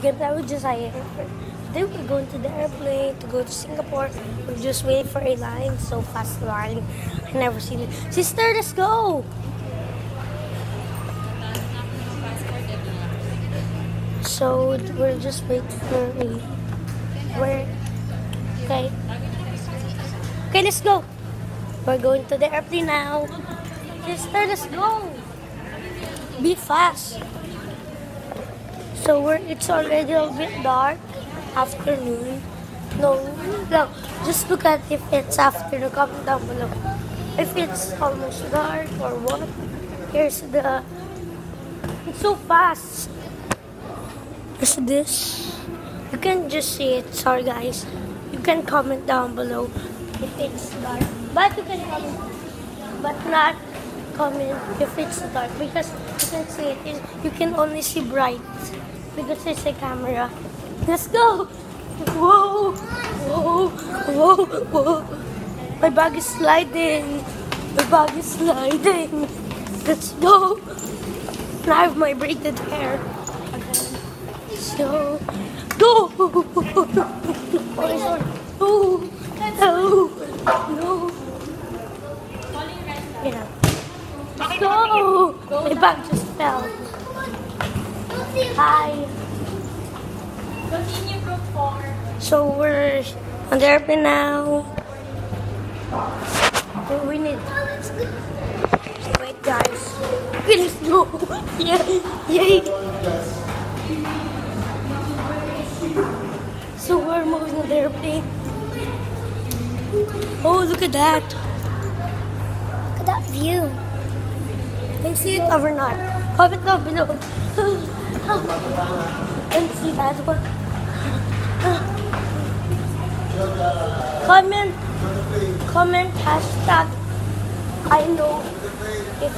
gonna play with Jaaziah. Then we're going to the airplane to go to Singapore. We're just waiting for a line, so fast line. I never seen it. Sister, let's go! So we're just waiting for a where okay. Okay, let's go. We're going to the airplane now. Sister, let's go. Be fast. So we're it's already a bit dark. Afternoon. No, no. Just look at if it's afternoon. Comment down below. If it's almost dark or what. Here's the. It's so fast. Is this? You can just see it. Sorry, guys. You can comment down below if it's dark. But you can comment, but not comment if it's dark because you can see it. You can only see bright because it's a camera. Let's go. Whoa, whoa, whoa, whoa. My bag is sliding. My bag is sliding. Let's go. And I have my braided hair. So, go! Oh, sorry. Oh, no, no. Yeah. Go! My bag just fell. Hi. So we're on the airplane now. We need. Wait, guys. Let's go. Yay! Yay! So we're moving on the airplane. Oh, look at that. Look at that view. You see it not? Comment down below. You see that one? Comment, comment hashtag I know if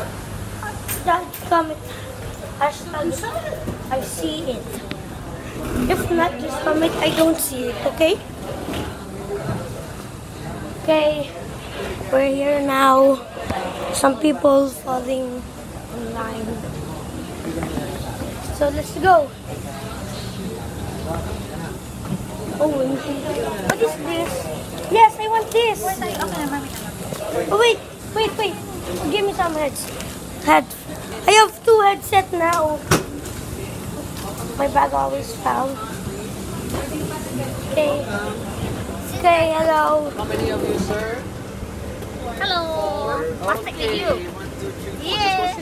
that comment hashtag I see it. If not, just comment I don't see it, okay? Okay, we're here now. Some people falling in line. So let's go. Oh, what is this? Yes, I want this. Oh, wait, wait, wait. Give me some heads. Head. I have two headset now. My bag always found. Okay. Okay, hello. How many of you, sir? Hello. What's the Okay, you? Yeah.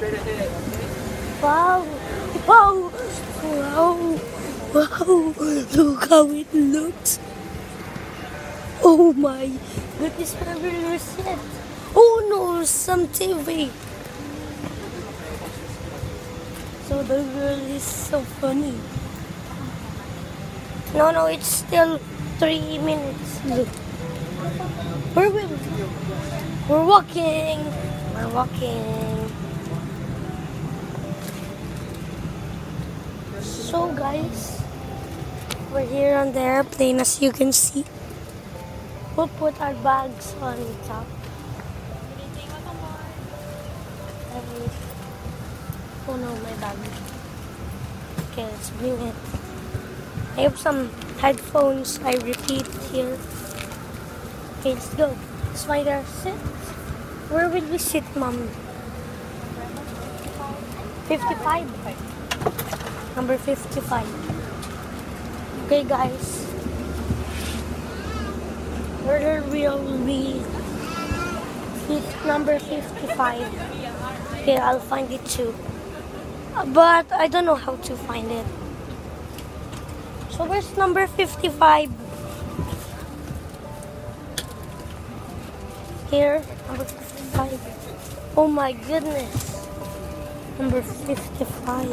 Wow. Wow. Wow. Wow. Look how it looks. Oh my goodness, will we sit? Oh no, some TV. So the girl is so funny. No, no, it's still three minutes. Look. Will We're walking. We're walking. So guys, we're here on the airplane as you can see. We'll put our bags on the top. Oh no, my bag. Okay, let's bring it. I have some headphones, I repeat here. Okay, let's go. Our sit. Where will we sit, mom? 55. Number 55. Okay, guys. Where will we fif- number 55? Okay, I'll find it too. But I don't know how to find it. So where's number 55? Here, number 55. Oh my goodness. Number 55.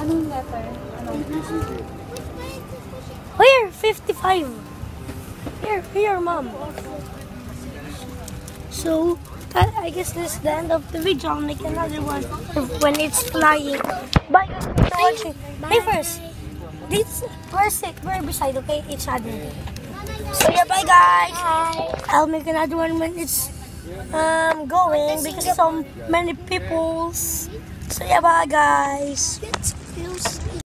Anong letter? Where? 55. Here, here, mom. So, I, I guess this is the end of the video. I'll make another one when it's flying. Bye, guys, for watching. Hey, first. This, we're we're beside, okay? Each other. So, yeah, bye, guys. I'll make another one when it's um going because so many peoples. So, yeah, bye, guys.